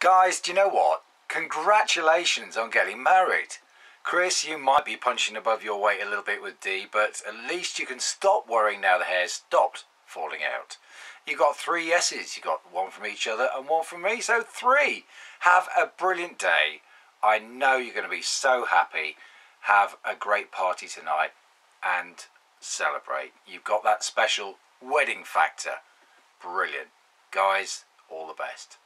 Guys, do you know what? Congratulations on getting married. Chris, you might be punching above your weight a little bit with D, but at least you can stop worrying now the hair's stopped falling out. You got three yeses. You got one from each other and one from me, so three. Have a brilliant day. I know you're going to be so happy. Have a great party tonight and celebrate. You've got that special wedding factor. Brilliant. Guys, all the best.